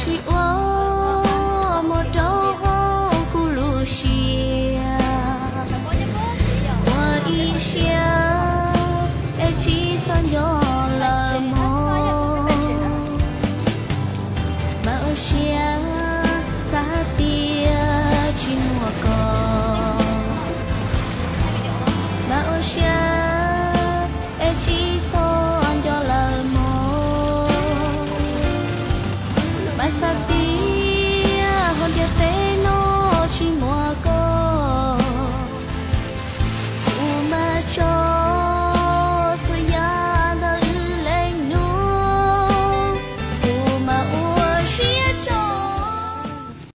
去我。ocean.